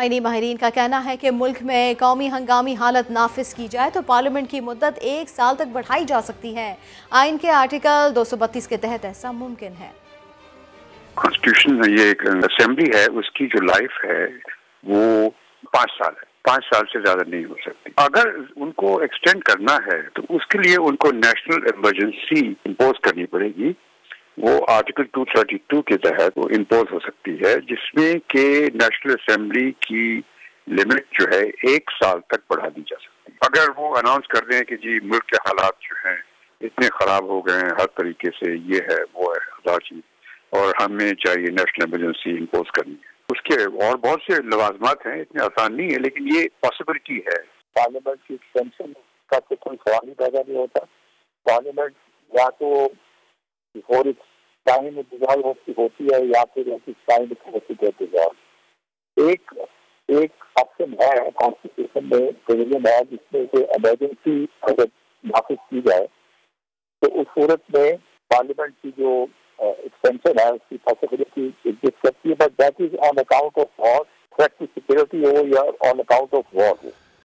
आईनी माहरीन, का कहना है कि मुल्क में कौमी हंगामी हालत नाफिज की जाए तो पार्लियामेंट की मुद्दत एक साल तक बढ़ाई जा सकती है। आइन के आर्टिकल 232 के तहत ऐसा मुमकिन है। कॉन्स्टिट्यूशन में ये एक असेंबली है, उसकी जो लाइफ है, वो पाँच साल है। पाँच साल से ज़्यादा नहीं हो सकती। अगर उनको एक्सटेंड करना है तो उसके लिए उनको नेशनल इमरजेंसी इम्पोज करनी पड़ेगी। वो आर्टिकल 232 के तहत वो इम्पोज हो सकती है, जिसमें के नेशनल असेंबली की लिमिट जो है, एक साल तक बढ़ा दी जा सकती है। अगर वो अनाउंस कर दें कि जी मुल्क के हालात जो हैं, इतने खराब हो गए हैं, हर तरीके से ये है, वो है अदा चीज़ और हमें चाहिए नेशनल इमरजेंसी इम्पोज करनी है। उसके और बहुत से लवाजमात हैं, इतने आसान नहीं है, लेकिन ये पॉसिबिलिटी है। पार्लियामेंट की एक्सटेंशन का तो कोई सवाल ही पैदा नहीं होता। पार्लियामेंट या तो बिफोर इट्स टाइम डिजॉल्व होती है या फिर टाइम डिजॉल्व एक एक ऑप्शन है कॉन्स्टिट्यूशन में प्रोविज़न है, जिसमें से इमरजेंसी अगर की जाए तो उस सूरत में पार्लियामेंट की जो एक्सटेंशन है, उसकी पॉसिबिलिटी एग्जिस्ट करती है but that is on account of war threat to security हो या ऑन अकाउंट ऑफ़ वॉर हो।